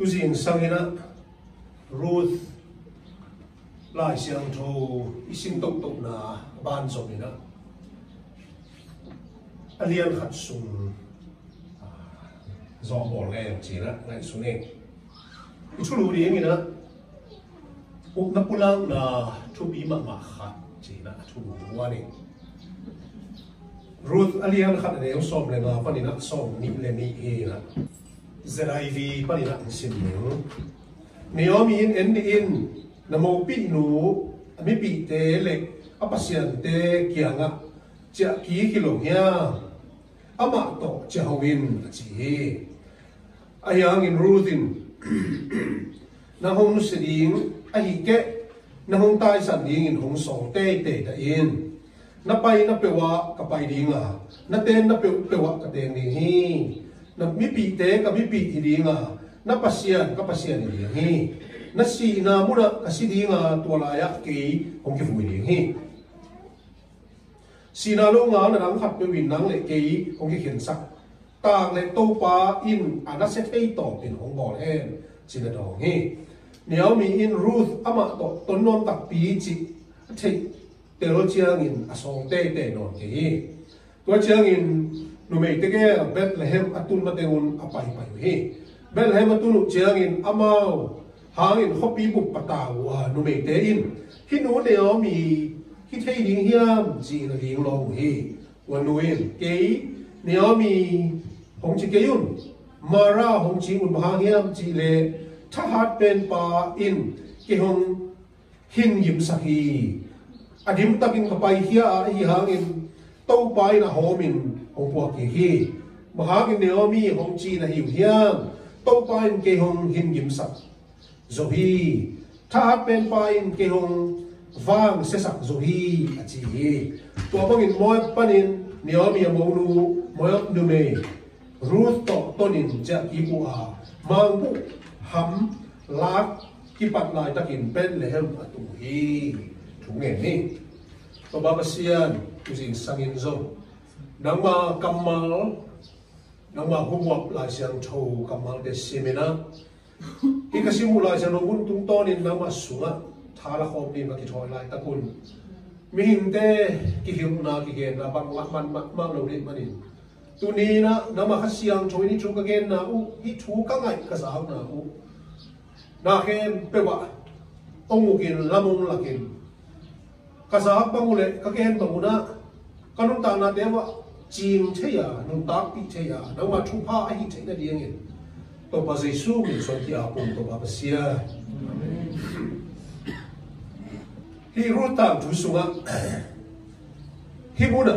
tu jing sangina Ruth lai siang tho isim tok tok na ban zomina alian khat sum zo bol ngai chỉ na ngai su ne chu lu ri ngi na uk na pulang na thu bi ma ma khat chỉ na thu wa ni Ruth alian khat ne som le na pa ni na som ni le ni e na ZIV ปนิละสิมนิงนียวมีอินเอ็นดีอินนโมปีหนูมิปีเตเล็กอปัสยันเตเกียงอะจะกี่กิโลเฮียอามาตกจะหวินจีอายังอินรูดินนาหงนุสดิงอหิเกะนาหงตายสันดิงอินหงสองเตเตตะอินนับไปนับเปวะกับไปดิงอะนับเตนนับเปวะกับเตนดิงฮี na mi pi te, ka mi pi dinga na pasian, ka pasian ni hi na si na muna kasi dinga to la ya ki kong ki fumi hi si na lo nga na rang khat pe win nang le ki kong ki khen sak. Ta le to pa in ana se thei to pin hong bol hen si na do hi. Nếu mi in ruth, ama to ton non tak pi chi thei, te lo chiang in asong te te non ki to chiang in nu mei te ke bethlehem atun matengun apai payu hi bethlehem atun chiang in amao, hangin hopi bu patawa nu me te in hi nu ne o mi hi thei ding hiam, ji na ding lo hi wa nuin ke ne o mi hong chi ke yun mara hong chi un ba hiam chi le, tha hat pen pa in, ke hong hin yim sa hi. Adim takin kapai hia a hi hangin, tau pai na homin hong po ki hi mahagin ne o mi hong chi na hiu hiam to pai ke hong hin yim sa zo hi tha pen pa in ke hong vang se sak zo hi a chi hi to bang in moi panin niomi mo nu moi nu me ruth to tonin ja ki bu a mang bu ham lak ki pat lai takin pen le hem atu hi thu nge ni to ba pasian xin sang sangin zo nang ma kamal nang ma huwap lai siang tho kamal de simina hi ka simula sa no mun tung tonin na masunga thala khom ni ma ki thoi lai takun mi hin te ki hiu na ki gen na bang la man ma ma lo ni. Manin tu ni na mà ma khasiang thoi ni chung ka gen na u. Hi thu ka ngai ka sa na u. Na khen pe wa. Ong mu kin lamung la kin. Ka sa bang le ka gen ba na. Kanun ta na dewa chim thế à nung tak bị thế à đâu mà thu pa ai thế là điên dieng tôi to pa Giêsu mình son ki apum to pa sia hi rutam thu sunga hi buna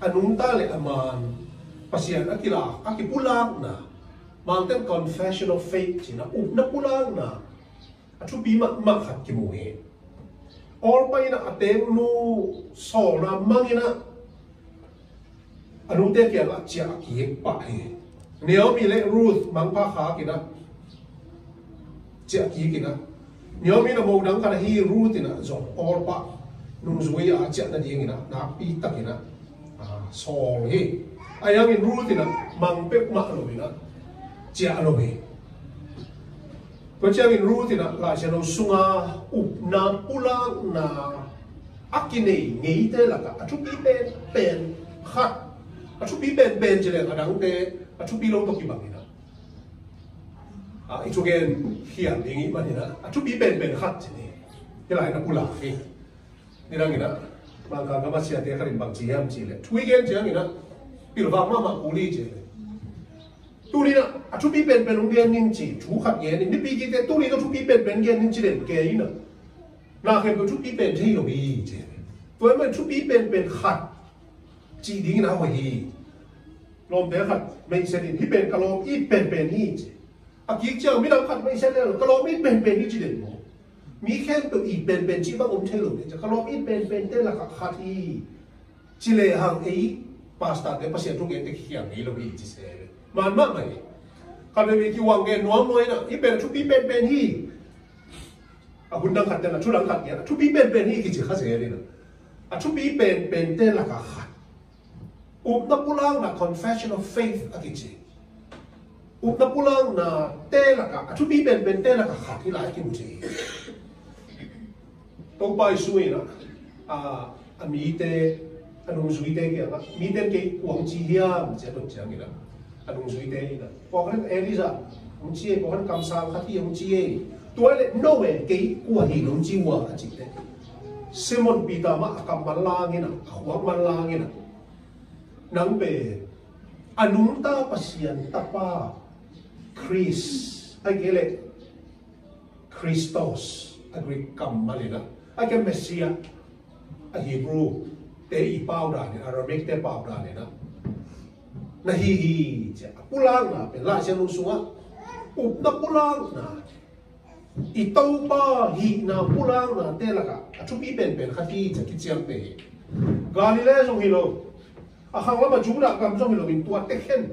à, anung ta le aman pasian akila akipulang à, na mountain confession of faith china up kia pulang na athu pi ma ma khat na kia mang tên confession of faith chỉ là ụp na mo dang kana hi Ruth ina zo or pa nung zui a chia na na so mang pe na na akine ngei te la ka atu pi pen pen khat atu pi pen pen jele kadang te a chu pi lo to ki bang ina a i chu gen hian ding i man ina a chu pi ben ben khat ni ke lai na pula hi ni rang ina mang ka ma sia te karin bang chi yam chi le thui gen chiang ina pi lo ba ma ma ku li je le tu ni na a chu pi ben ben ong gen ning chi chu khat ye ni pi ki te tu ni to chu pi ben ben gen ning chi le ke ina na khen ko chu pi ben thi lo bi je tôi mới chu pi ben ben khat chi ding na ho hi ลมเดียขัดไม่เสด็จที่เป็นกะโลมอีเป็นเป็นนี่จีอากิเจ้าไม่ต้องขัดไม่เสด็จกะโลมอีเป็นเป็นนี่จีเด่นโมมีแค่ตัวอีเป็นเป็นจีบ้างอมเทลุเนี่ยจะกะโลมอีเป็นเป็นเต้ละขัด 어차피 벤벤질에 가장 때 어차피 롱도 기방이 다. 아 이쪽엔 희한 냉이 많이나 어차피 벤벤 하지니 이라이나 굴라히 이랑이나 망가 가마시아 대가린 방지함 지레 투이겐 지함이나 빌바마마 우리지레 뚜리나 어차피 벤벤 롱겐닝지 주합 예니 니비기데 뚜리도 어차피 벤벤 겐닝지레 게이나 나게 어차피 벤제요비 이제 또에만 어차피 벤벤 하 เป็นเป็นเต้ละขัด up na pulang na confession of faith akichi อุปปุลังนาเตละกะทุบีเป็นเป็นเตละกะขาที่หลายกิมจีต้องไปช่วยนะอ่ามีเตอันนู้นช่วยเตกี่นะมีเตกี่หวังจีเฮียมจะต้องจังกี่นะอันนู้นช่วย up na pulang là confession of faith akichi up na pulang na te la ka atu bi ben là te la ka lại la kin chi. Tong suy sui à, à, a mi à, anung suy te ke na mi te ke wang chi hia mi che tong chang ila anung sui te ina ko kan elisa mung chi e, ko kan kam sa khati e mung chi e. Tuai le no we ke ku hi long chi wa chi te. Simon Bita ma akambalang ina, akwang malang ina. nang be anum ta pasyan tapa Chris ay gile Christos agri kamalina ay ka Mesia a Hebrew te ipaw da ni Arabic te paw da ni na. Nahihi siya pulang na pela siya nung sunga. Pulang na. Itaw pa hi na pulang na te laka. At sumipen pen kati sa kitsiyan te Galileo sung hilo. ki chiang te Galileo song hi lo a hang la ma chu da kam song hi lo bin tua te khen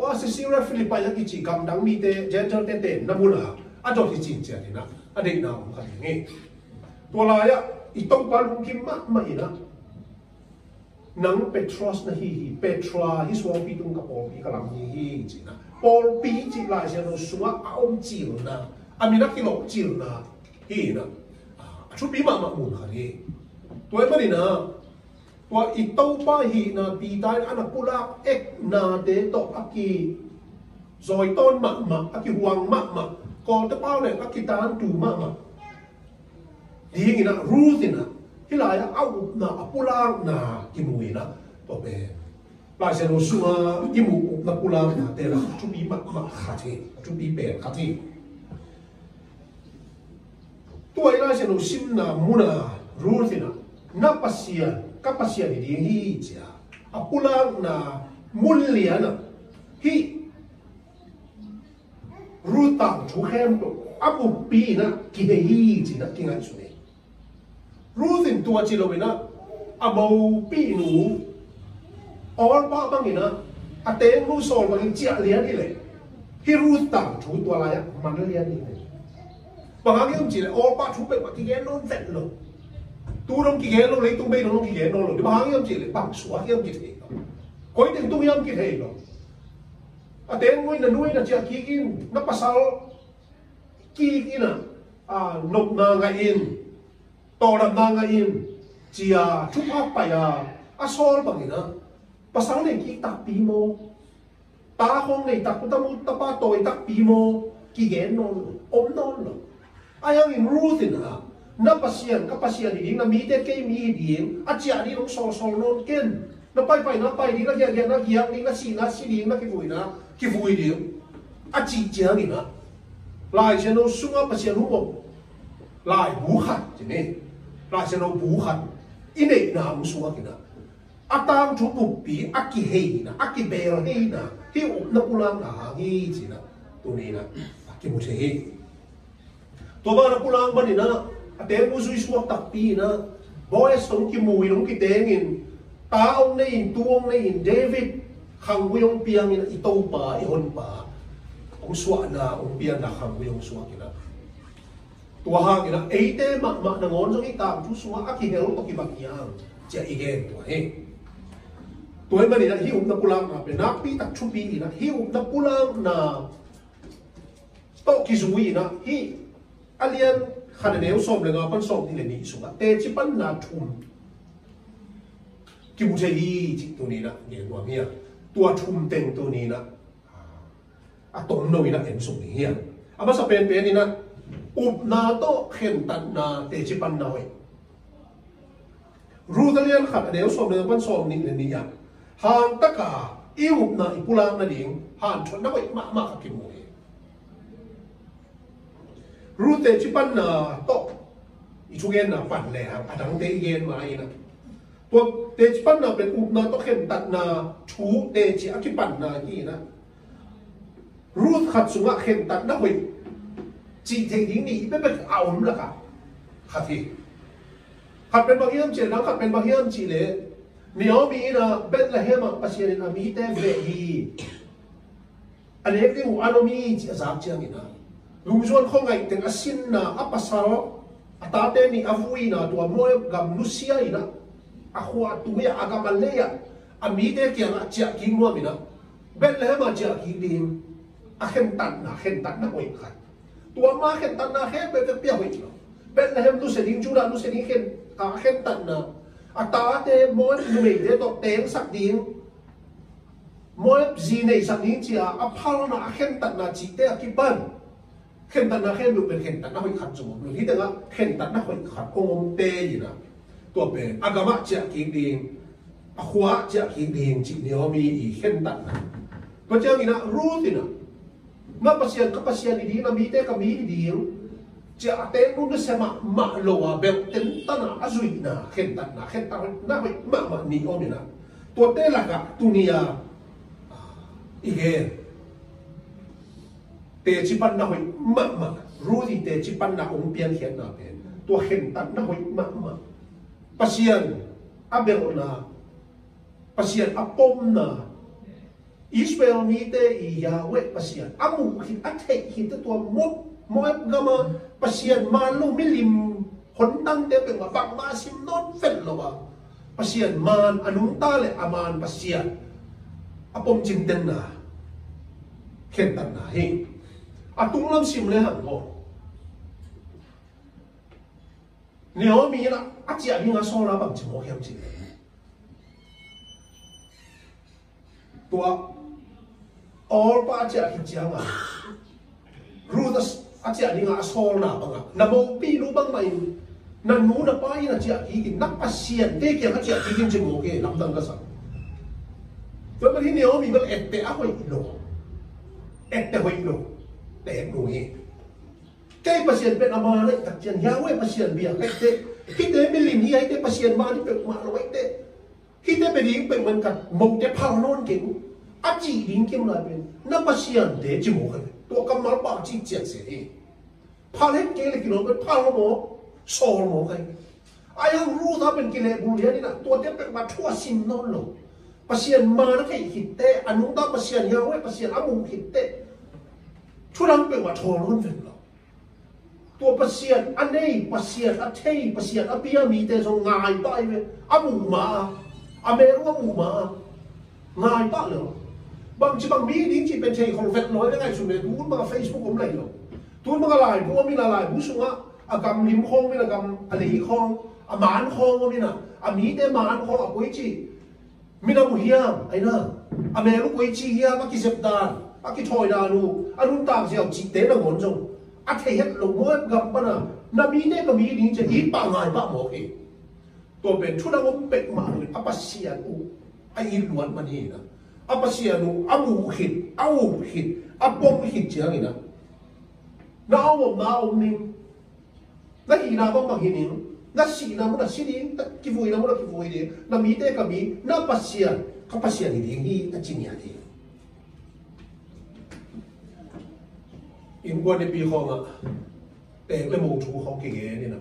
ว่าสิสิร์ฟิลิปปินส์กิจกรรมดังมีเตเจนเจอร์เตเตนมุนาอาจจะที่จริงจังนะอันนี้น้ำกันอย่างนี้ตั วลายอีต้องการหุ่นกิมมากมาอีนะนังเปโตรสนะฮีเปโตรฮิสวงปีตุงกับปอลปีกำลังฮีฮีจีนะปอลปีจีลายเชนสวงเอาจิลนะอามีนักกิโลจิลนะฮีนะชุดปีมามามุนกันนี่ตัวเอ็มนี่นะ wa i tau pa hi na pi dai ana pula ek na de to aki rồi tôn ma ma aki huang ma ma ko te pau le aki tan tu ma ma di ngi na ruth na hilai au na apula na ki mui na to be la se no su ki mu na pula na te la tu bi ma ma kha thi tu bi be kha thi tu ai la se no sim na các bác sĩ na hi kapasia à ding hi na mun na hi ru rutang chu khem to apu pi na ki he hi chi na ki ngai chu ne rutin tua chi lo na amau pi nu or pa bang a te nu sol bang chi a lian ni le hi rutang chu tua la ya man lian ni ne bang ang yum chi le or ba chu pe pa ki gen non vet lo tu đông kỳ ghé nó lấy tung bê nó kỳ ghé nó rồi mà hàng yếm chỉ lấy bằng xóa hàng yếm chỉ thế coi tiếng tung yếm kỳ thế rồi à tên ngôi là nuôi là chỉ kỳ kỳ nó pasal kỳ kỳ na à nộp na ngay in to đập na ngay in chỉ à chúc áp bài à à sol bằng gì na pasal này kỳ tạc bì mô. Ta không này tạc ta mu ta ba tội tạc bì mô. Kỳ ghé nó ôm nó rồi ai yang in rutin à na pasian ka pasian ding, na mi te ke mi ding. A chia ni long sol sol non ken. Na pai pai na pai ding na gia gia na gia ding na si na si ding na ki vui na, ki vui ding a chi chia ni na. Lai chen no sunga pasian hu mo lai bu khat chi ne lai chen no bu khat ine na mu sunga ki na. A tang chu pu pi a ki hei na, a ki bel hei na. Hi na pulang na hi chi na. Tu ni na. Ki mu che hei to ba na pulang ba ni na ate mu zui suak tak pi na boys tong ki mui nong ki teng in taong na in tuong na in David. Khang yung piang in ito pa ihon pa ong suwa na ong piang na khang yung suwa kina tua ha kina eite ma ma na ngon jong itam tu suwa aki hero to ki bakyang ja igen tua he tua ma ni na hi um na pulang na pe na pi tak chu pi na hi um na pulang na to ki zui na hi. Alian khana neu som le nga pan som ni le ni sunga te chi pan na thum ki mu chei chi tu ni na ni wa mia tua thum teng tu ni na a tom no ina en sum ni hia ama sa pen pen ni na up na to khen tan na te chi pan na we Rudalian khat neu som le pan som ni le ni ya hang taka i up na i pulang na ding han thon na we ma ma ka ki mu rute chi pan na to i chu gen na pan le ha a dang te gen ma ina to te chi pan na pen up na to khen tat na chu te chi a chi pan na ki na rut khat sunga khen tat na hoi. Chi te ding ni be be au m la ka khat hi. Khat pen bang yam che na khat pen bang yam chi le Naomi na Bethlehem ang pasyanin na mi te ve hi. Alek ti mu ano mi chi, azab chiang ina lungzuan kho ngai teng asin na apasal atate ni avui na tua moe gam lucia ina ahua tuya agamaleya amide kia na chia ki mo mina bethlehem a chia ki dim a khen tan na khen tan na oi khat tua ma khen tan na he be be pia hoi lo Bethlehem nu se ding jura nu se ding khen a khen tan na atate ta te mo nu me to teng sak ding mo gì này sak ding chi a phal na a khen tan na chi te a ki ban khen tan na khen nu ben khen tan na hoi khat chu nu hi te nga khen tan na hoi khat ong te yi na ตัวเป็นอากามะเจ้าคิงดิงอขวาเจ้าคิงดิงจิเนียวมีอีเห็นตันนะก็เจ้าอีนะรู้สินะมาปัสยันกับปัสยันดีนะมีแต่ tê chi ban na hoi mạ mạ ru thì tê chi ban na ông biên hiện na bên tôi hiện tận na hoi mạ mạ pasian a bel na pasian a pom na Israel ni te i Yahweh pasian amu hi athe hi te tua mot moep gama pasian ma lu milim hon tang te pe ma bang ma sim non fel lo ba pasian man anung ta le aman pasian apom chin ten na khen tan na hi à tung lâm xìm lên hẳn han nếu Naomi là a giả ni nga so là bằng chỉ một khem chỉ tua all pa giả hi chia à ru da a chia ni nga so bằng à nằm mo pi lu nằm nú nằm bay là pa na chia hi ki na pa sian giả ke ka chia hi kin chi mo ke sao, dang ka sa nếu ma hi Naomi ba ette a lộ ép té hoi lộ te no ye cái pasien bên ama lại tập chân Yahweh pasien bia cái thế khi thế bên lim hi ai thế pasien ma đi bek ma lo cái thế khi thế bên đi bek man kat mong thế phao non kính a chỉ đến kim lại bên na pasien thế chỉ một cái tôi cầm mal bảo chỉ chết sẽ đi phao hết cái là cái nó bên phao nó mo so mo cái ai ang ru ta bên cái này bù liền đi nè tôi thế bek ma thua xin non lo pasien ma nó cái hit thế anung ta pasien Yahweh pasien amu hit thế chú đang bek ma thua non vậy ตัวปัสเซียนอันนี้ปัสเซียนอันเทยปัสเซียนอันเปียมีแต่ทรงง่ายไปเว้ยอามูมาอเมริกามูมาง่ายไปเลยบางทีบางมีดิ้งจีเป็นเทยของเฟดน้อยได้ไงสุดเลยทุนมาเฟซบุ๊กผมเลยหรอทุนมาอะไรพวกมีอะไรผู้สูงอ่ะอากำลิมคงมีอากำอะไรคงอามานคงมีนะอามีแต่มานคงอ่ะกุยจีมีน้ำเฮียมไอ้น่ะอเมริกากุยจีเฮียมากิเซปดาน à cái thôi nào nu à nu tao sẽ chỉ tế là ngón dùng à thầy hết lục mỗi gặp bao nào. Na mi này mà mi đi chơi ít bao ngày bao mồ kì tôi bên chút nào cũng bên mà người à bác sĩ nu à ít luôn mà hì nè. À bác sĩ nu à mù hít à u hít à bông hít chứ gì nè. Na ông mà na ông nín na hì na ông mà hì nào na xì na mà na xì đi na kí vui nào mà là kí vui đi. Na mi này cả mi na bác sĩ à các bác sĩ à đi đi à chỉ nhà đi. In quan đi không à để cái mù chú không cái ghế này nè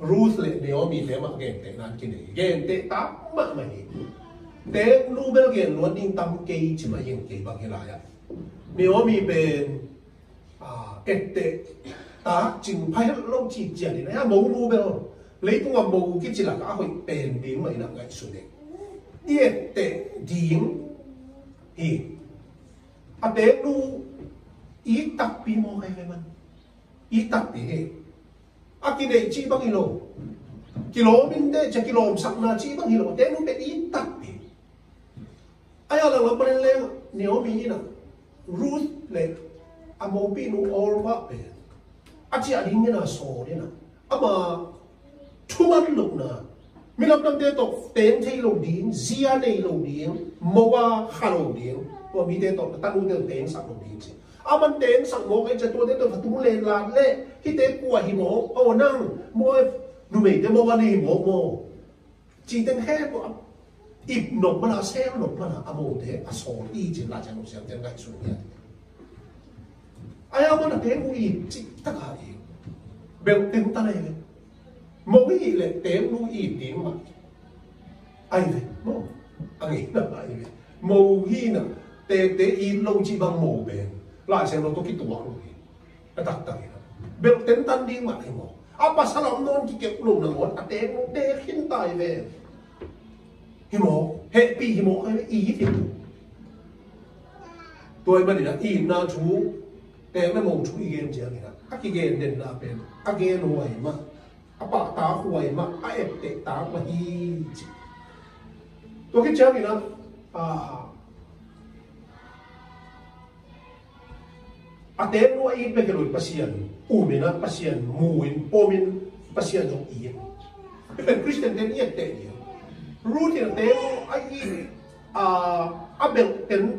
Ruth lệ nếu mi thế mà game, thế nan cái này ghen thế tám mà mày thế lu bel game luôn đinh tâm cây chỉ mà yên cây bằng cái lại nếu mi bên à cái thế ta chừng phải lông chỉ chỉ này nè mù lu lấy tung vào mù cái chỉ là cả hội bền điểm mày là cái số này yên thế điểm hi à lu i tak mo kay man i aki de chi bang ilo kilo min de cha kilo sak na chi bang ilo te nu pe i aya la la pren le ni o na ruth le amo pi nu all ba pe achi na so ni na ama thuman lu na mi lam nam te to ten thei lo ding zia nei lo ding mo wa kha lo mi te to ta te ten sak lo ding aman ten sang mo kai chato de to fatu le la le hi te kwa hi mo o nang mo nu me te mo wa ni mo mo chỉ tên he ko ip no ma la se no ma la amo te a so i chi la cha no se te ngai su ya ai aman te mu i chi ta ka i bel te ta le mo i le te mu i ti ma ai ve mo ai na ai ve mo hi na te te i lo chi bang mo ben la se lo to ki tuwa lo ki tak tak ina bel ten tan mà ma ni mo apa salam non ki ke lo na lo ate no de khin tai ve hi mo he pi hi mo i ti tôi mà đi là i na chú te me mo chú i gen jia ni na a ki gen den na pen a gen huai ma a pa ta huai ma a ep te hi tôi cái chơi này nó à atem no ait me kelun pasien umina pasien muin pomin pasien jong i even christian den i te i root in te ai a ah, abel ten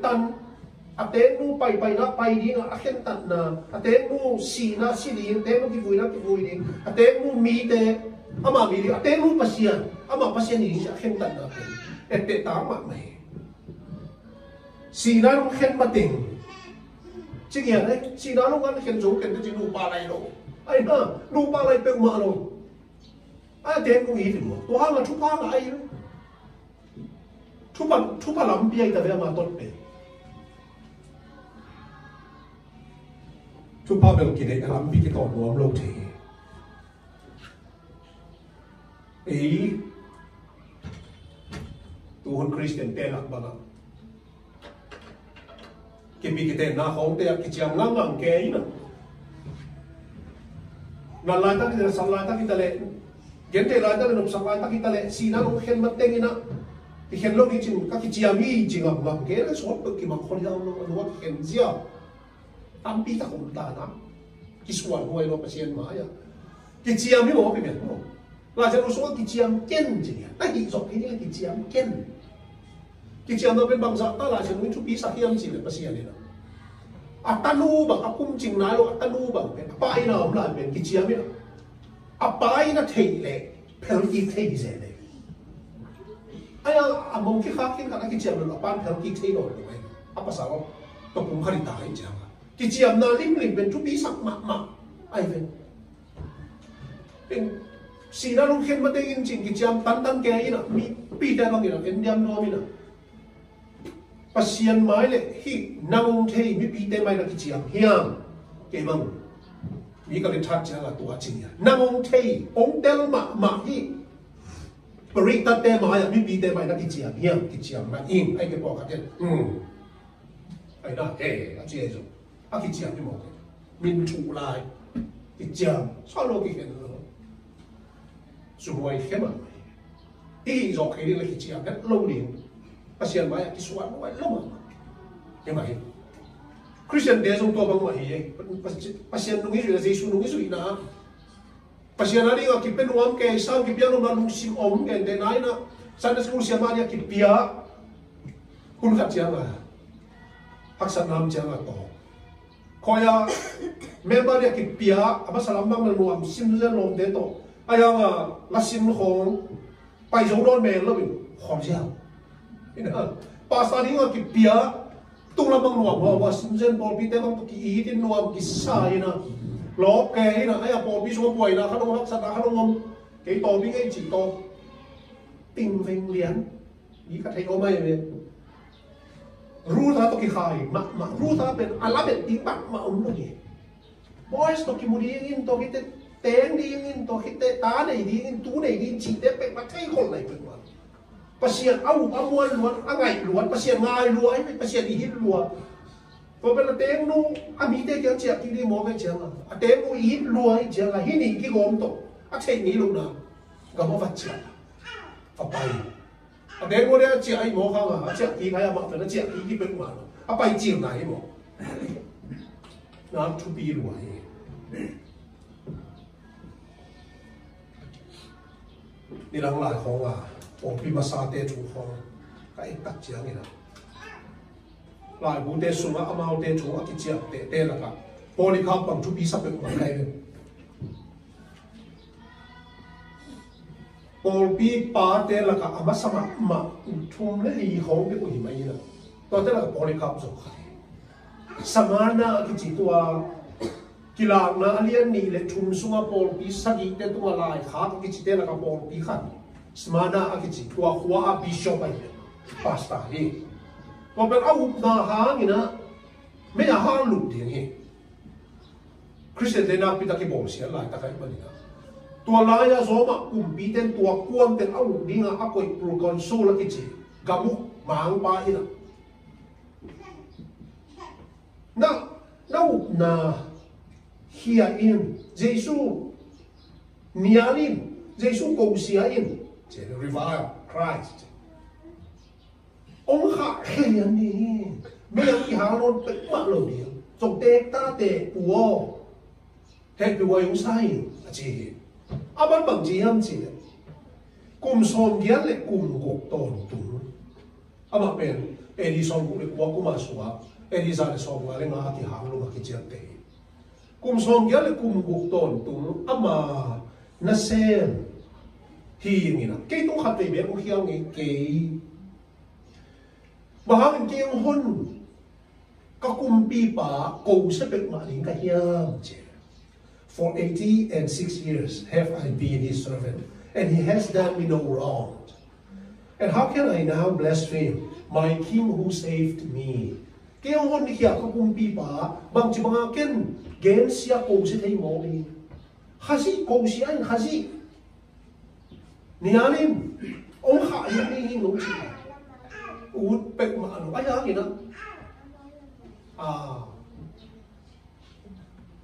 Ate atem nu pai pai na pai ding a tan na. Ate nu si na si li atem nu ki vui na ki vui ding atem nu mi, te, ama, mi Ate atem nu pasien ama pasien ni si a hen tan na. Eh, te te ta ma me si na nu hen ma chik hiền đấy chị đó lúc ăn khiến chú khiến chị đủ ba này đủ ai nè đủ ba này bèo mà rồi ai tiền cũng ít mà tôi hàng là chúc ba là ai đấy chúc ba chúc ba lắm bia tại vì mà tốt đấy chúc ba bèo kia đấy lắm bia cái tổ của ông lâu thì ý tôi hôn Christian tên lạc bằng cái bị cái tên na không tên cái chiang ngang ngang cái ý nè na lại ta cái sao lại ta cái tale gente la da no sanga ta kita le sina no khen mat teng ina ki khen lo ki chin ka ki chia mi chi ngam ngam ke le so pe ki ma khol ya no no ki khen zia tam pi ta kum ta na ki suan ho lo pasien ma ya ki chia mi mo pe me mo la ja no so ki chia ken ji ya ta ki zo ki ni ki chia ken ki chia no ben bang za ta la chen min chu pi sa hiam chi le pasien ni na a lu bang a kum ching na lo a ta lu bang pe pa ina am la ben ki chia mi pa i na thei le phel ki thei ze le aya a mong ki khak kin ka ki chiam lo pan phel ki thei lo lo ai pa sa lo to kum khari ta hai chang ki chiam na lim lim ben chu pi sak ma ma ai ven ben si na long khen ma te in chin ki chiam tan tan ke ina mi pi ta bang ina en diam no mi na pasian mai le hi nang the mi pi te mai na ki chiang hiang. Ke mang mi ka le cha la tua ching ya nang the ong del ma ma hi. Perita te mai mi pi te mai na ki chiang hiang ki chiang ma in ai ke po ka te um ai na ke a che zo a ki chiang ni mo ke min chu lai chiang sa lo ki hen lo su moi khema i zo ke le ki chiang na lo ding Ya, ya. pasien maya ki suan mai lama ya mai christian de jong to bang wa hi pasien nungi ri jesu nungi su ina pasian ari ki pen wam ke sang ki piano ma sim om ke de nai na sana skul sia ya ki pia kun khat sia ma hak san nam sia ma to member ya ki pia aba salam bang am sim le lom de to ayang a la sim khong pai jong don me lo bi sia ina pasta ni nga ki pia tula bang nuam wa wa sinjen bol bi te bang ki i tin nuam ki sa ina lo ke ina aya bol bi so boy na khanong hak sa na khanong om ke to bi ngai chi to ting veng lian i ka thai ko mai ve ru tha to ki khai ma ma ru tha pen ala ben ti bak ma um lo ye boys to ki muri in to ki te teng di in to ki te ta nei di in tu nei di chi te pe ma thai ko lai pe pasien au amuan luan angai luan pasien ngai luan ai pasien ihit luan ko bela teng nu ami te kyang chia ki di mo ve chiang a teng nu ihit luan chiang a hini ki gom to a che ni lu na ga mo va chia a pai a teng nu le chia ai mo khang a chia ki ga ma fa chia ki ki pe ma a pai chi na ai mo na chu bi luan ni lang à? Ổ pi mà sa tê chủ phong cái tắc chiang này lại bù tê sung á amao tê chủ á cái chiang tê tê là cả. Boli khắp bằng chú pi sắp được mà cái này bol pi ba tê là cả ama sama mà thum lệ hi hong cái gì mấy nè tôi tê là boli khắp rồi. Samana, cái chỉ tua kila na alian ni le thum sunga bol pi sagi te tua cái chỉ là cả bol pi semana akici tua hua bishop ai pasta hi ko ben au na ha ni na me ya ha lu ding hi christian de na pita ki bom sia, lai ta kai ma ni na. Tua la ya zo ma kum bi ten, tua kuam ten, au dinga a koi pro kon so la ki chi gamu mang pa ina na. Na na hia in Giêsu nianin Giêsu cầu xia in chỉ revile Christ. Ông hạ khen đi. Bây giờ cái hàng luôn bị mất rồi đi trong tệ ta tệ của hết bị quay sai. Chỉ à bắt bằng gì ham chỉ cùng son kia lại cùng cuộc tồn tụng à mà bên Edison cũng lại qua cũng mà xóa Edison lại son qua lại ngã thì hàng luôn cái chuyện tệ. Cùng son kia lại cùng cuộc tồn tụng à mà nó xem thì nghĩ là cái tung hạt về bé cũng hiểu nghe cái mà hàng cái hôn các cung pi bà cầu sẽ bị mà liền cái hiam chứ For 80 and 6 years have I been his servant, and he has done me no wrong. And how can I now blaspheme my king who saved me? Kaya hon ni kaya ko kung pipa, bang si mga ken, gen siya ko si tay mo ni. Hasi ko siya, hasi. Niyanin, ông hạ hiện đi hình nông chỉ. Út bệnh mà nó ai gì đó À.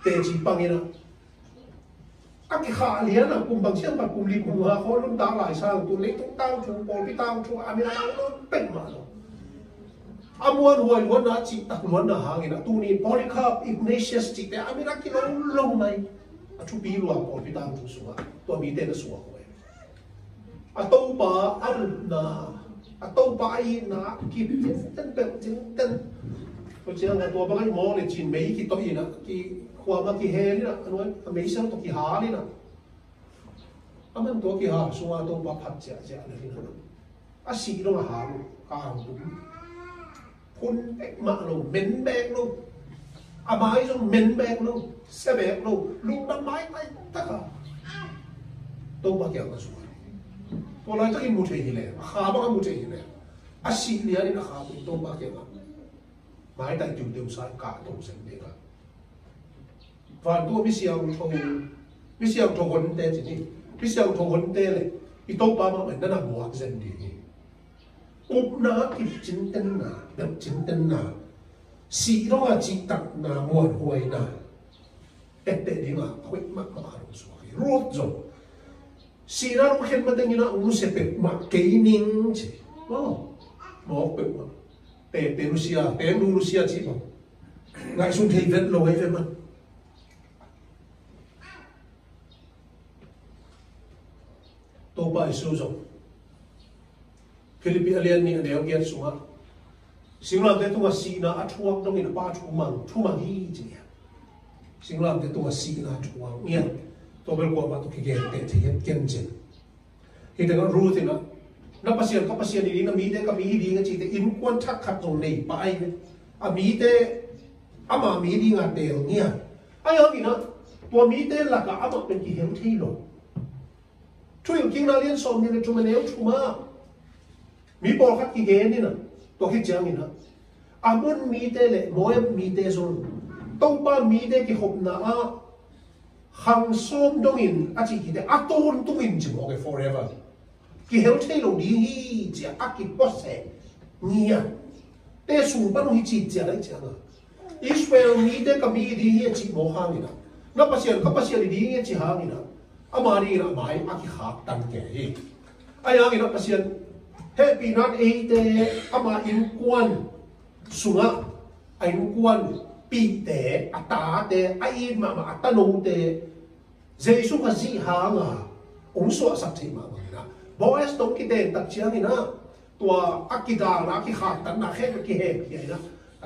Tê chỉ bằng ina. Các cái khả liền là cùng bằng chiếc mặt cùng lì cùng hòa khó lúc tao lại sang tụi lấy tung tao chú bò cái tao chú à mình tao nó bệnh mà nó. Amuan huay luan na chỉ tak luan na hangin na tunin Polycarp Ignatius chỉ te amin na lâu lâu này, chú pi luang po pi tao chú suwa. Tua mi te na suwa a Atau ba am na a atau ba i na ki tin tin pe tin tin. Ko chiang na tua ba kai mo le chin mei ki to ina ki khua ma ki he ni na ano mei sang to ki ha ni na. Aman to ki ha suwa to ba phat cha cha na ni na. A si lo ha lu ka ha lu. Kun ek ma lo men bek lo. A mai lo men bek lo. Se bek lo. Lu na mai tai ta ka. To ba kya ka suwa polai taki muthe hi le khaba ka muthe hi À a si ni ani na một to ba ke ma mãi tai tu deu sai, cả to sen đi cả. và tu mi siêu thô mi siêu thô hồn tê chỉ ni mi siêu thô hồn tê le i to ba ma na na bo ak sen de ni up na ki chin ten na dam chin ten na si ro a chi tak na mo huai na ete dinga khoi ma ka ba ro so ro zo si ra ro khen ma ding ina u se pe ma ke ning che mo mo pe ma pe pe rusia pe nu rusia chi ma ngai sun thei vet lo ai ve ma to ba isu zo Philippi alian ni ane ang sunga singlam te tunga si na athuang dong ina pa thu mang thu mang hi chi singlam te tunga si na athuang niya to bel kia ma to kia gen te te yen ken jen hi te ru ti na na pasien ka pasien ni nó mi te ka mi di cái chi te in kwan thak khat tong nei pa ai a mi te ama mi di nga te nia ai ho ki na to mi te la ka mà pen kia hiểm thi rồi. Chu yu king na lien som ni le chu ma neu chu ma mi por kia ki đi ni tôi kia ki chang ni à muốn mi te le moe mi te zon tông ba mi te kia hộp na hằng hang som dong in a chi ki te a ton tung in chi mo ke forever. ki hel te lo di hi chi a ki pose nia te su pa no hi chi chi lai chi na Israel mi te ka mi di hi chi mo hang ina na pasien ka pasien di hi chi hang ina amari ina mai a ki ha tan ke hi ayang ina pasien he pinat e te ama in kwan sunga ai kwan pi te ata te ai ma ma ata no te Giêsu ka zi ha nga ong so sak thi ma ma boys tong ki den tak chiang ina tua akida na ki kha tan na khe ki he ki ina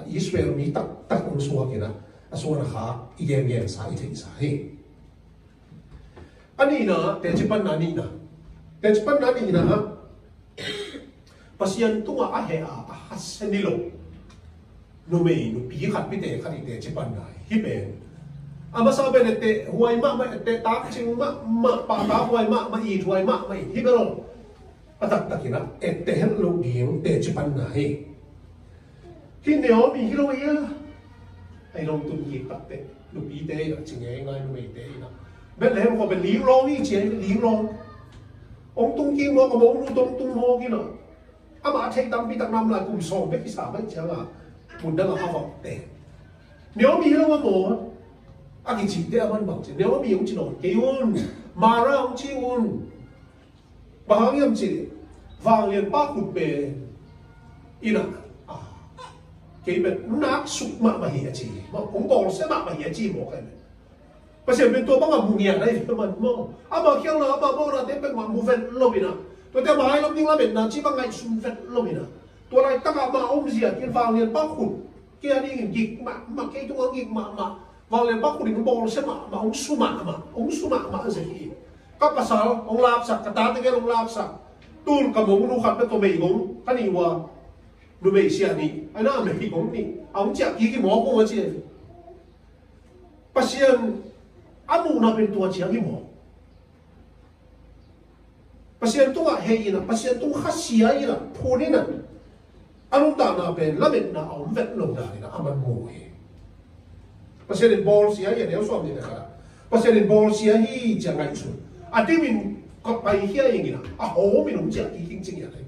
Israel mi tak tak ong so ki na aso na kha igen gen sa i thi sa he ani na te chipan na ni na te chipan na ni na pasian tunga a he a hasenilo no me no pi khat pi te khani te chipan na hi ben ama sao bên te huai ma ma te tak ching ma ma pa ta huai ma ma i huai ma ma i hi bero atak takina e te hen lo ding te chipan na hi hi ne o mi hi lo ya ai long tu yi tắc te lu pi te na ching e ngai lu me te bên bet le ko be li long ni che li long ông tung kim mo ko mo lu tung tung ho ki na. Ama thei tam pi tak nam la kum so be ki sa ba chang à? Mun da la ha ho te nếu mi lo mà một à cái chỉ để anh bảo chứ nếu mi ông chỉ nói cái un mà ra ông chỉ un bahang yam chỉ vàng liền ba cụt bề ina à cái bên nát sụp mà mà hiện chỉ mà cũng bỏ sẽ mà mà hiện chỉ một cái Kasi bin to à mà khi nào man mo. là đến bên ama mùng vẹn lâu pe ma tôi theo bài bina. nhưng te ma nào chỉ la ngày sụp vẹn lâu ngai sum vet lo bina. To lai ta ma om zia kin vang lien ba khun. Ke ani gik ma ma ke tu gik ma ma. Vang lien ba khun ni bol se ma ma om su ma ma. Om su ma ma se hi. Ka pasal ong lap sak ka ta te ke ong lap sak. Tul ka mo nu khat pe to mei gong. Ka ni wa. Nu mei sia ni. Ai na me hi gong ni. Ong chia ki ki mo ko wa chi. Pasien amu na ben tua chiang mo pasien tu ha hei na pasien tu ha sia ina phuni na ang ta na ben lamin na om vet lo na ni na aman mu hi pasel in ball sia ye ne so ni na kala pasel in ball sia hi cha ngai chu a ti min ko pai hi ye ni na a ho min um cha ki king ching ya le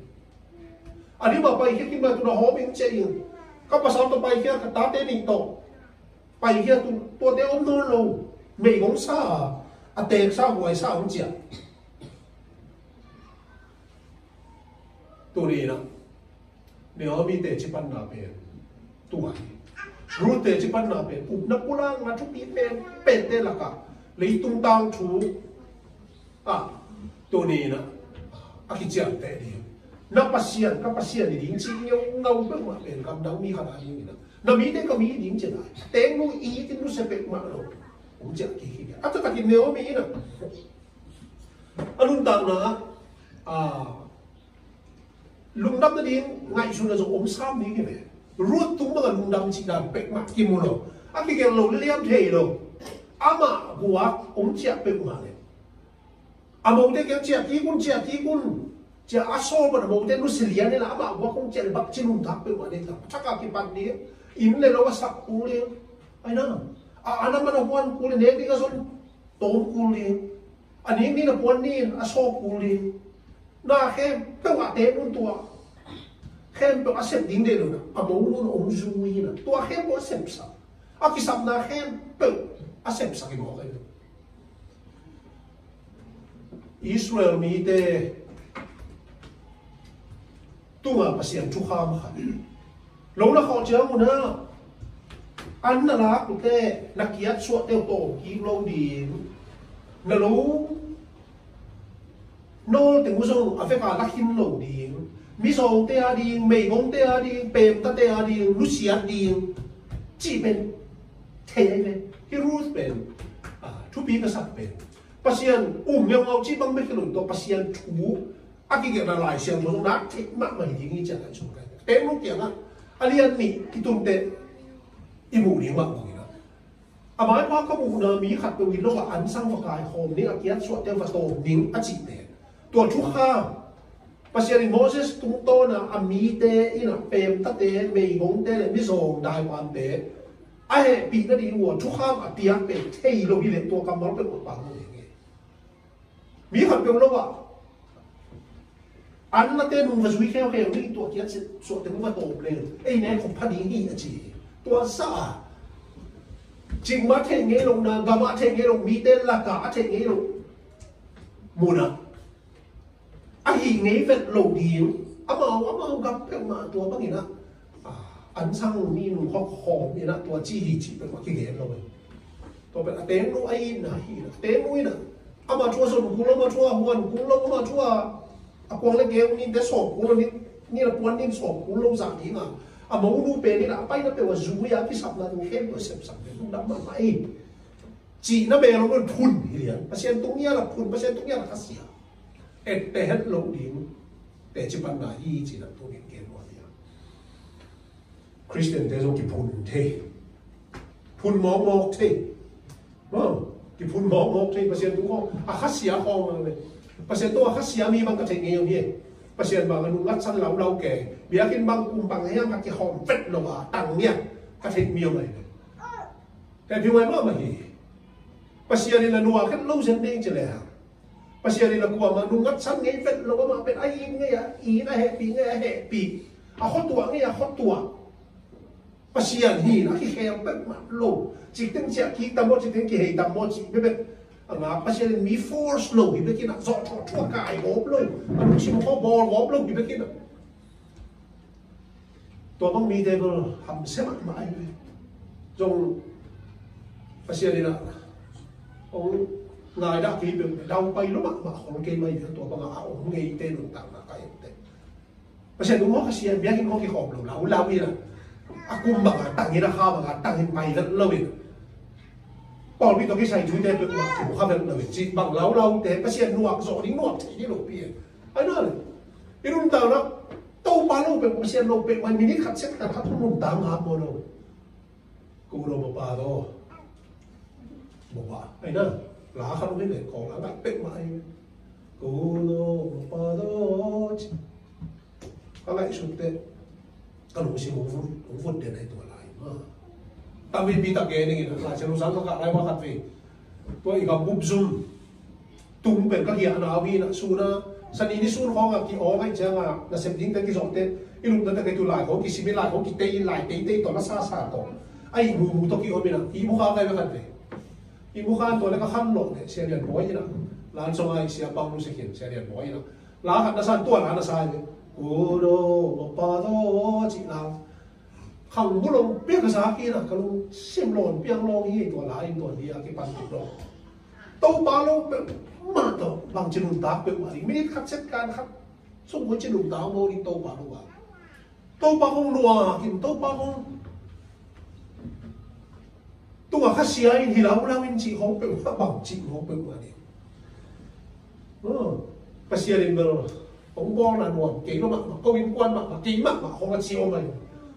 a ni ma pai hi king ma tu na ho min che yin ka pasal to pai hi ka ta te ni to pai hi tu to te om no lo me gong sa a te sa huai sa um cha tu ni na nếu mình để tệ chỉ bắt nạp bên tuổi. Rút tệ chỉ bắt nạp bên ụp nắp bula mà chút đi bên bên tê là cả. Lấy tung tăng chú. À tôi này nè. À khi chơi tệ đi. Nó pasien các pasien thì đính chỉ nhau, ngâu bước mà bên cầm đầu mi khả năng như vậy nó mi đấy có mi đính chỉ lại. Té ngu ý thì nó sẽ bị mất rồi. Cũng chả kỳ kỳ à tất cả cái nếu mi nè. Anh luôn tặng nữa à lung đâm đi ngay xuống là dùng ống sam đi cái này ruột tung mà lung đâm chỉ là bẹt mặt kim mồ à cái cái lầu liêm thế rồi à mà của ống chả bẹt mà này à mà cái cái chả tí cũng chả tí cũng chả à so mà mà cái nó xử lý này là mà của không chả bắp chân lung tháp bẹt mà này chắc là cái bàn đi im này nó sắc cú liền ai nè à anh em nó quan nào ana mana puan kuli ne di kason tom kuli ani ni na puan ni aso liền na khem pe wa te luôn tua khem pe asep ding de lo na amo nun om zui na tua khem bo asep sa aki sap na khem pe asep sa ki mo ke Israel mi te. Tunga pasian chu kham kha lâu là khó chiang một na ăn là lá của te là kia suat teo tổ kí lâu đi. Na lâu nol te uzo afeka lakin lo ding miso te a ding meibong te a ding pem ta te a ding lucia ding chi ben te ben hi ruth ben thu pi ka sak ben pasien um yang au chi bang be khilun to pasien thu a ki ge na lai sian mo na ti ma ma ding ni cha na chung ka te mo ti na alian ni ki tum te i mu ni ma ko ni na amai pa ka mu na mi khat pe wi lo an sang fa kai hom ni a kiat suat te fa to ding a chi ne ตัวทุกข้าม Pasien Moses tung to na ami te ina pem ta te mei gong te le mi song dai wan te a he pi na di wo chu kham a tia pe thei lo bi le to kam mal pe ko pa lo nge mi khat pe lo wa an na te nung va zui kheo kheo ni to kia so te ko to ple ei ne ko pa di hi a chi ตัวซาจริงมาเทงเงลงนากามาเทงเงลงมีเต้นละกาเทงเงลงมูนะอะหิงเงเฟตโลดีมอะมาอะมากับเพ่งมาตัวบังนี่นะอันซังมีนุ่งข้อคอนี่นะตัวจี้หีจีเป็นว่าขี้เห็นเลยตัวเป็นเต้นนู้ไอ้นะ ahine vet lo ding amao amao gam pe ma tua bang ina an sang mi nu kho kho mi na tua chi hi chi pe ma ki gen lo ba to pe te nu ai na hi na nu ina ama tua so ku lo ma tua huan ku lo ma tua a kwang le ge ni de so ku lo ni ni la puan ni so ku lo za ni ma a mo nu pe ni la pai na pe wa zu ya ki sap na nu hem ko sep sap nu da ma chỉ nó bè nó thun thì liền, bác sĩ tung nha là thun, bác sĩ tung nha là khát xiang et te hết lộ din te chỉ ban na hi chỉ là tu gen gen mo Christian te zo ki phun thế phun mo mo thế mo ki phun mo mo thế pasien tung ko a khát xia ko ma le pasien to a xia mi bang ka te nge yo pasien bang anu ngat san lau lau ke biakin bang kum bang hayang kat ki hom vet lo wa tang nia kat hit miyo mai ke pi mai ma ma hi pasien ni là nuwa kat lâu sen ding chele là pasien ni la ma nu san ngai vet lo ma pen ai ngai i na he à, pi ngai he pi à, a hot à, tua ngai a hot tua pasian hi na ki khem pe ma lo chỉ tiếng chia ki tam mo chỉ tiếng ki hei tam mo chỉ be be nga pasian mi force lo bi be ki na zo cho cho kai go lo am chi mo bol go lo bi be ki na to bang mi de go ham se ma ma ai jong ni na ông ngài đã khi bên đau bay nó mà không kê mai được tôi bằng ảo không nghe tên luôn tao mà cái tên mà sẽ đúng không? Kasi em biết không cái hộp lâu lâu lâu như là aku mga tangin na ka mga tangin may lawin Paul biết cái sai chú thế được mà cũng không được lawin chỉ bằng lâu lâu thế. Bác sĩ nuột rõ đi nuột thì đi lộ bia ai nói cái lúc tao đó tao ba lâu bên bác sĩ lâu bên mày mình khát xét khát không muốn tao ngáp mồ đâu. Cú đâu mà ba đó? Mà ba ai nói 라하로 해내 거라 막백마 해 고도 빠도 có lại xuống tệ các đồng chí cũng vượt cũng vượt đến này tuổi lại mà. Ta bị bị tắc ghế này là sẽ lúc sáng nó gặp lại qua hạt về tôi gặp bút zoom tung bên các hiện nào bị là su na. Sân đi su khó gặp cái ó hay chăng à? Là xem những cái cái dọn tệ cái lúc đó cái tuổi lại có cái xin lại có cái tây lại tây tây tỏ nó xa xa tỏ ai ngủ ngủ tôi cái hôm nay là ý mua cái về hạt về บซุมตุ้มเป็นก็เหี้ยนาวีนะสูนะสันนี้สูนของกับกี่อ๋อให้เจ้าอ่ะนะเสพดิ้งกันกี่สองเตอีลุงนั่นแต่กี่ตัวลายของกี่สิบลายของกี่เตยลายเตยเตยตัวละซาซาตัวไอ้หูหูตัวกี่อ๋อมีนะอีบุคคลอะไรวะครับพี่ ibukan to le ka khan lo ne se rian boy na lan so ai sia pang lu se kin se rian boy na la khat na san to la na sai ne ku do mo pa do chi la khang bu lo pe ka sa ki na ka lu sim lon piang lo hi to la in to dia ki pan tu do to ba lo pe ma to bang chi nun ta pe ma ri mi khat set kan khat so mo chi nun ta mo ri to ba lo ba to ba hong lo kin to ba hong tu à khá xia in thì lâu lâu in chỉ không bị phát bằng chỉ không bị mà đi. Ừ bác xia lên bờ ông bo là nuột kỹ nó mặc mà, câu in quan mặc mà kỹ mặc mà, không có chiếu mày.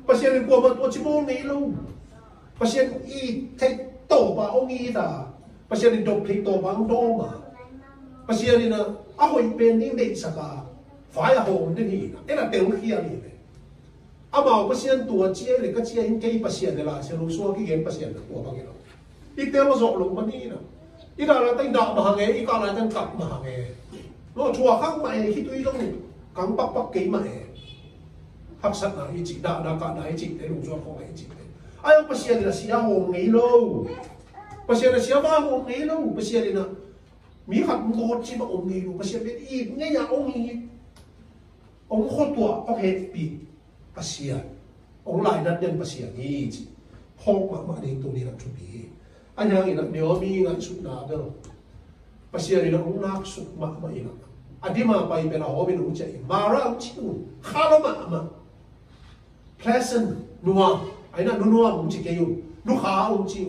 Bác xia lên qua mà tôi chỉ muốn này luôn. Bác xia y thấy tổ bà ông y ta bác xia lên đọc thì tổ bà ông đo mà. Bác xia lên à hồi bên đi định sạc à phải là hồn đến gì thế là tiểu kia đi à mà tua chia thì cái chia in cái bác sĩ này là sẽ lúc xưa cái game bác sĩ là i te lo zo lo ma na i da la tai da ma nge i ka la tan kap ma nge lo chua khang ma e hi tui long kang pak pak ke ma e hak sat na i chi da da ka da i chi te lu zo ko e chi te ai pa sia ni sia ho ngi lo sia ba ho ngi lo pa na mi khat mo chi ma om ngi lo pa sia i nge ya om ngi ông khó tua ông hết bị pasia sĩ ông lại đặt đến bác gì chứ không mà mà đến tôi đi làm chuẩn bị anh hàng ina neo mi ngai su na bel pasia ina ung nak su ma ma ina adima pai bela hobin ung chai mara ung chiu khala ma ma pleasant nuwa aina nu nuwa ung chi keyu nu kha ung chiu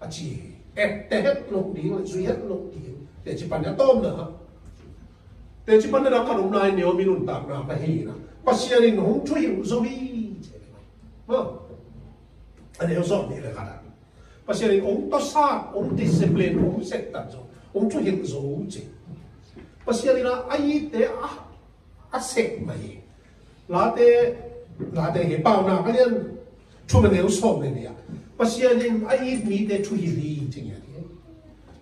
a chi et te het lo di ngai su het lo di te chi pan ya tom na te chi pan na kan um nai neo mi nun tak na ta hi na pasia ina ung chu hi zo vi ma anh em rõ như là cả parce que ông to sa ông discipline ông set ta zo ông chu hi zo chi parce que na ai te a a set mai la te la te he pau na ka lian chu ma neu so me ya parce que ni ai mi te chu hi li chi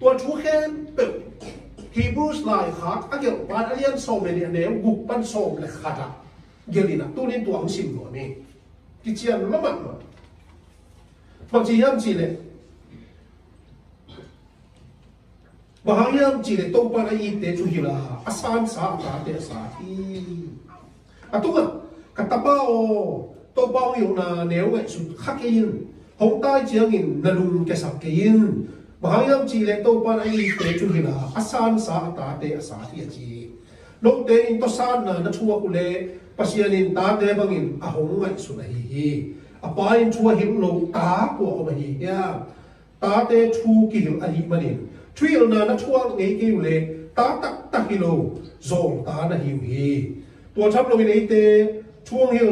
chi chú khen Hebrews lại khác? Anh kiểu bạn anh em sầu về điện nếu gục ban sầu là khác à giờ đi là tôi nên tôi xin rồi mình cái chuyện nó mạnh mà. Hoặc chỉ em chỉ này, và hàng em chỉ lệ tô ba cái y tế chủ yếu là asan sa à, ta để sa thì à đúng cái tập bao tô bao nhiêu là nếu ngày sụt khắc in hôm tai chiang nhìn na lùng cái sập cái in chỉ lệ tô ba cái y tế chủ yếu là asan sa ta tế sa thì chi, lúc tế in to san na na chua cụ lệ pasianin ta tế bang in a hong ngày su na hi apa in chua him lo ta ko ma hi ya. Ta te chu ki him ali manin. Thuil na na chua ngei ki le ta tak tak hi lo. Zong ta na hi hi tua chap lo in te chuang hi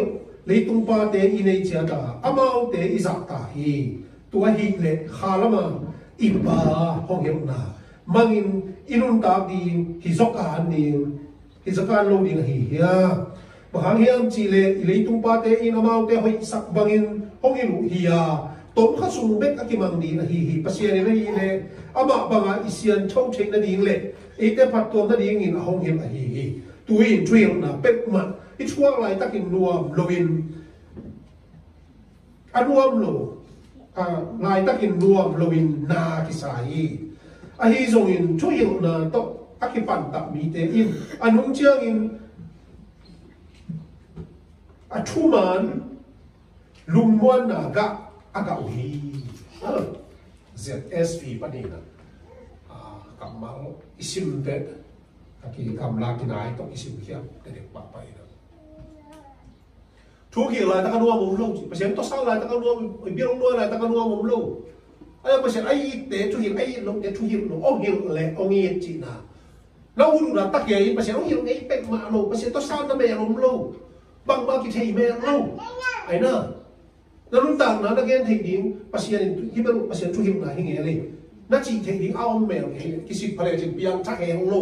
lấy tung pa te in ai chia ta. Amau te i ta hi. Tua hi le khalama ipa hong hem na. Mangin inun ta di hi zok a ni hi zok an lo ding hi ya bahang hiam chile le lấy tung pa te in amau te, hoi sak bangin, hong ilu hi ya tom kha sung bek akimang di na hi hi, pasian na hi le ama banga isian chau chen na ding le. E te phat tom na ding in hong hem a hi hi. Tuin triang na bek ma i chuang lai takin nuam loin anuam lo ai ta kinh takin nuam loin na ki sai a hi zong in chu hiệu na to a ki pan ta mi te in anung chiang in a thu man lum muan na ga a ga hi ZSV pa ni na a kam mang isim te cảm kam la kinai to isim hiam te đẹp pa pa ina thu ki lai ta ka nuam mum lo chi pasien to sa lai ta ka nuam bi rong nuôi lai ta ka nuam mum lo ai pasien ai te chú hi ai lo te thu hi lo ong hi le ong hi chi na lo u na ta ke pasien ong hi ai pek ma lo pasien to sa na me rom lo bang ma ki thei me lo ai na na nó tang na na gen thei ding pasien hi ba pasien thu hi na hi nge le na chi thei ding ao me ke ki si phale chi biang cha he lo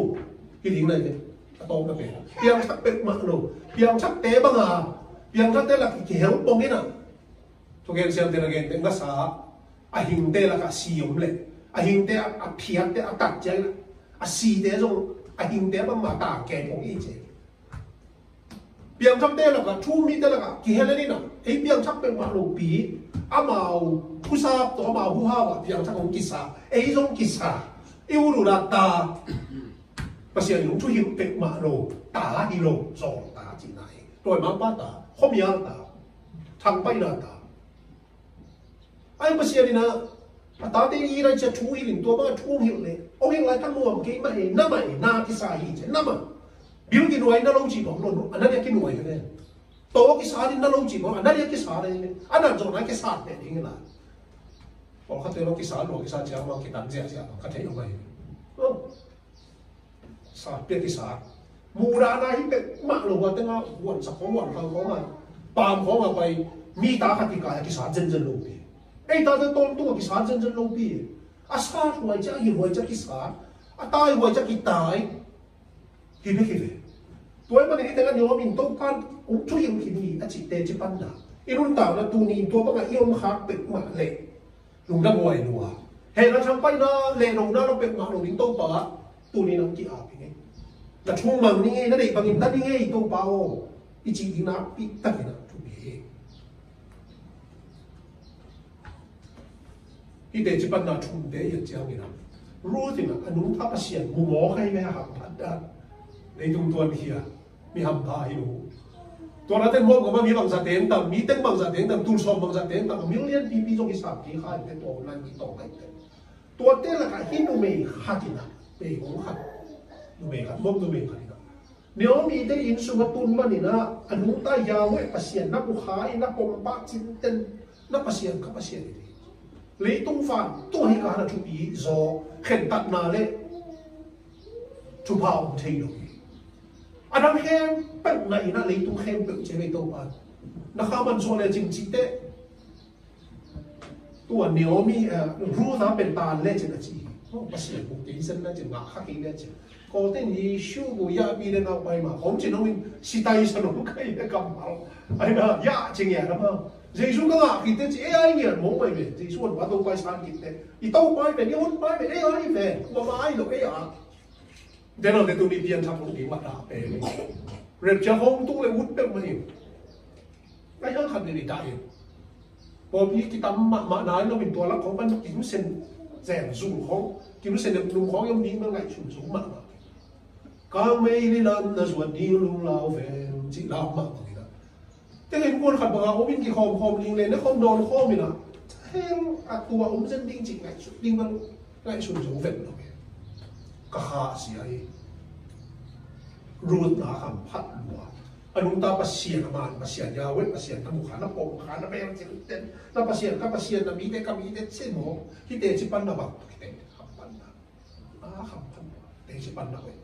ki ding na ke to na pe biang cha pek ma lo biang cha te bang à biang ra te la ki hel pong ina to gen siam te la gen te nga sa a hing te la ka si yom le a hing te a phiat te a tat che a si te zo a hing te ba ma ta ke pong i che biang ra te la ka thu mi te la ka ki hel ni na e biang chap pe ma lo pi a mau pu sa to ma hu ha wa biang chap ong ki sa. E zong ki sa. I u ru la ta pa sia yung chú hiểu tên mà lo ta hi lo zo ta chỉ này, rồi mang bát ta hôm yang ta thằng bay na ta ai mà xem đi na à ta đi y lại chỉ chú ý linh tua mà chú hiểu này ông hiện lại thằng mua cái mà hệ năm mà na thì sa hi chứ năm mà biểu cái nuôi nó lâu chỉ bằng luôn anh ấy cái nuôi này to cái sa đi nó lâu chỉ bằng anh ấy cái sa này anh ấy 做那 cái sa này đi cái nào còn มูรานาฮิเป็นมากะลูกว่าตั้งอะวันสักของวันเขาของอะปามของอะไปมีตาขัดติกายกิสานเจนเจนลงปีไอ้ตาจะต้นตัวกิสานเจนเจนลงปีอัสการวยจะอีรวยจะกิสาอัตายวยจะกิตายคิดไม่กี่เลยตัวมันนี่แต่ละโยมินต้องการช่วยยังคิดนี่อาจิตเตจิปันดาอีรุ่นต่างละตูนีตัวมันเอี่ยมคักเป็ดหมาเละลุงดังวยนัวเห็นเราวช่างไปนะเลนลงนะเราเป็ดหมาลงนิ้งโต๊ะปะตูนี้น้องกี่อาเป็นไง là chung mang ni ngai na dei bangin ta đi ngai to pao i chỉ đi na pi ta ke na tu be i de chi pan na thung de ya chiang ni na ru ti na anu ta pa sian mu mo khai me ha pa da nei tung tuan hi ya mi ham pa hi ru tuan na ten mo ko ma mi bang sa ten tam mi ten bang sa ten tam tu som bang sa ten tam million pi pi jong hi sa ki kha te to lan ki to kai te tuan te la ka hinu me ha ti na pe hong nubekan mom nubekan ina ni om i te in sunga tun manina anu ta yawe pasien na buhai na pompa chinten na pasien ka pasien ni le tung fan to hi ka na chu i zo khen tak na le chu ba om thei no adam hem pek na ina le tung hem pek che le to pa na kha man so le jing chi te ตัวเหนียวมีรู้นะเป็นตาเล่นจังจีโอ้ภาษาปกติฉันน่าจะหนักข้ากินเล่นจัง có tên gì siêu của ya bi lên nào bay mà không chỉ nói mình si tay sao nó cái cái cầm máu. Ai là ya chừng nhẹ mà không? Giêsu cái ngạc thì tên chỉ ai nhỉ muốn mày về Giêsu nó bắt đầu quay sang kịp thế. Thì quay về, đi hôn quay về ai ai về mà mà được cái à thế nào để tôi đi tiền thằng cũng đi mặt đạp về. Rồi cha không tu lại hút được mà gì? Cái hơn khăn đại. Bởi vì cái tấm mà mà nói nó mình tua lắm có vẫn kiếm sen rèn dùng không kiếm sen được dùng khó giống đi mà ngày dùng dùng mà càng mấy đi lần là ruột đi lung lao về chỉ lao mà vậy đó thế cái quân khẩn bằng ông bên kia khom khom linh lên nó không đòn khom mình à thêm à tua ông dân đinh chỉ ngày xuất đinh văn ngày xuất giống về rồi cả hạ gì ấy ruột đã hầm phát lúa anong ta pasien naman pasien yawe pasien na mukha na po mukha na mayroon sinutin na pasien ka pasien na mide ka mide sin mo hite si pan na ba hite hampan na ah hampan na hite si pan na ko nếu mà bây giờ phun đến kề một à họ mà cũng chỉ yawe ít bác sĩ mong đó cây tu là luồng hết cây mong sẽ biểu mẹ chi mong thế nào để tu đi tu bên là học bên tôm nữa bác sĩ xét đặt là bác sĩ chú hiểm là để chụp bệnh là bác sĩ chú hiểm cái nếu xong thì là mất rồi tu đi tu bằng ai yom hạc yom hạc lúc đi tu đi bác sĩ đi ra mà đúng ta bác sĩ chú hiểm phải điều nói nói có sao sao thì là qua bác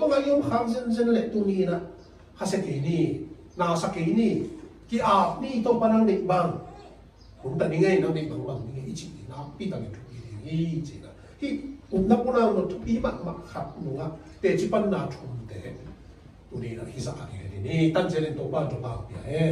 bằng ai yom hạc dân dân lệ tu ni na hasakini na sakini ki ap ni to panang dik bang cũng ta đi ngay nó dik bang bang ni ngay chi na pi ta ni tu pi ni chi na hi um na puna no tu pi mak mak khap nu nga te chi pan na thum te tu ni na hi sa ki ni tan je len to ba to ba ya e